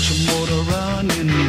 get your motor running.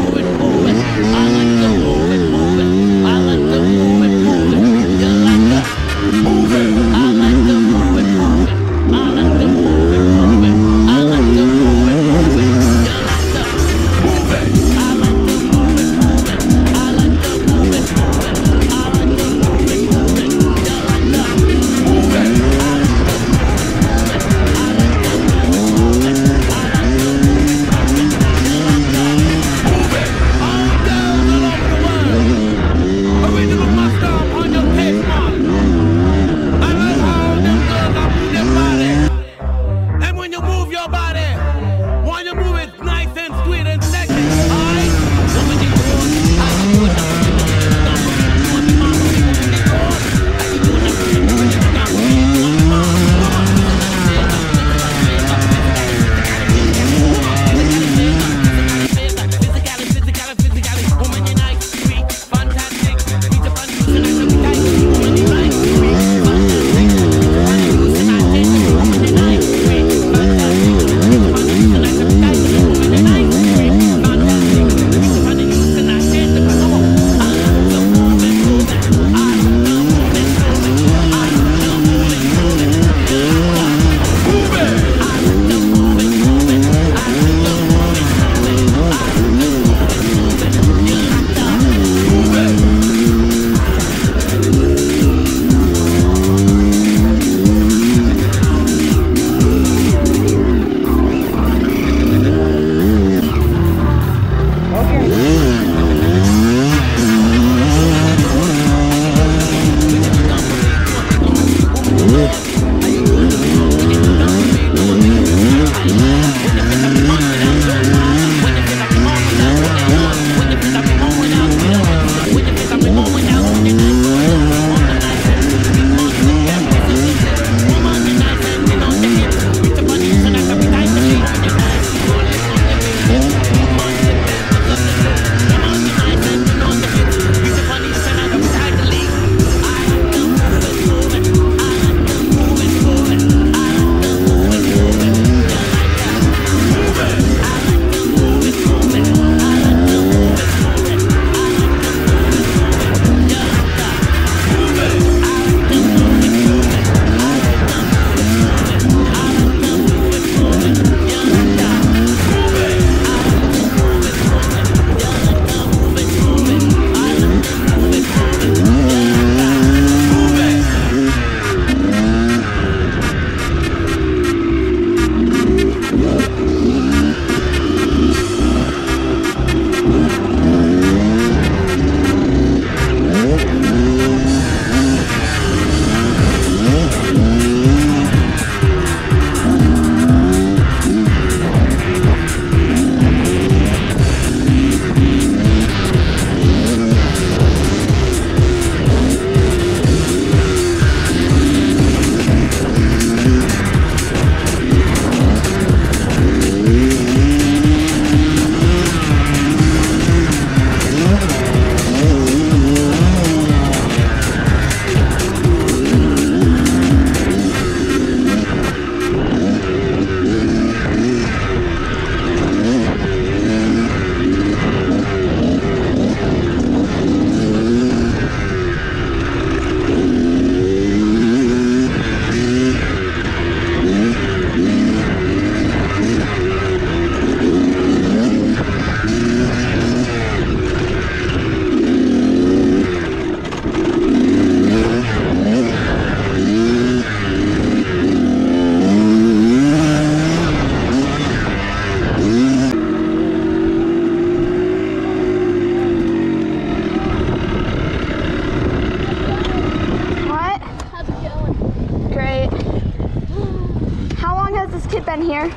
going forward. I like the been here.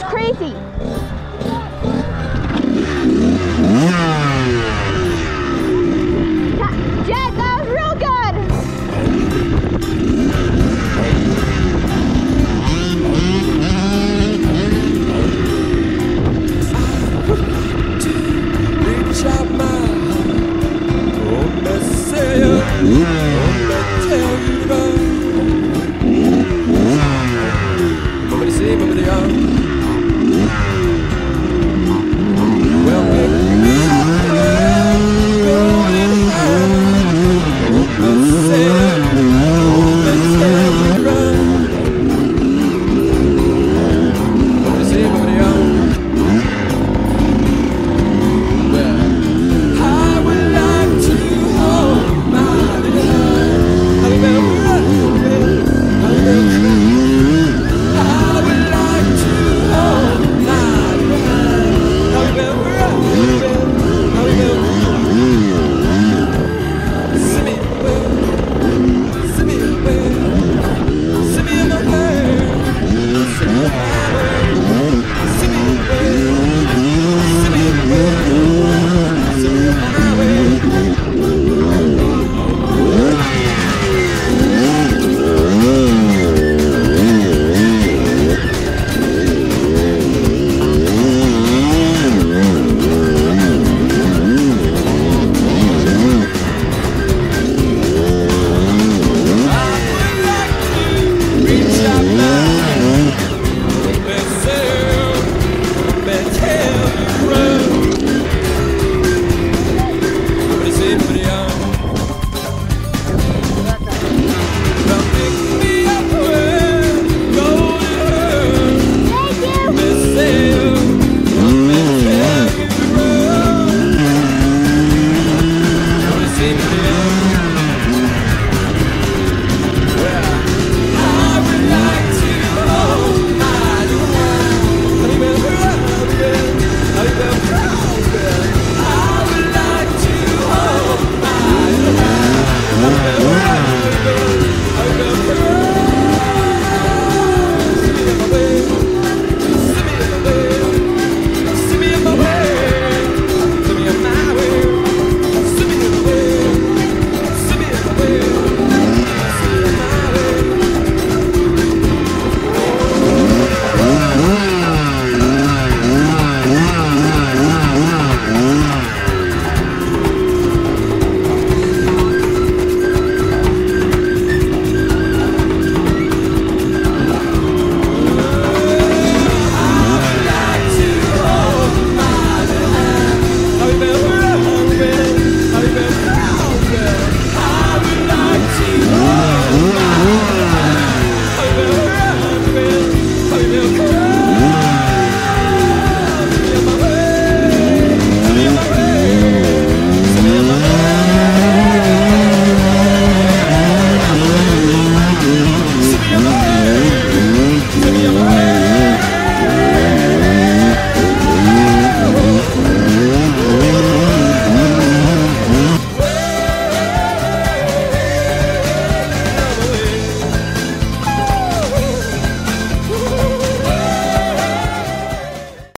It's crazy.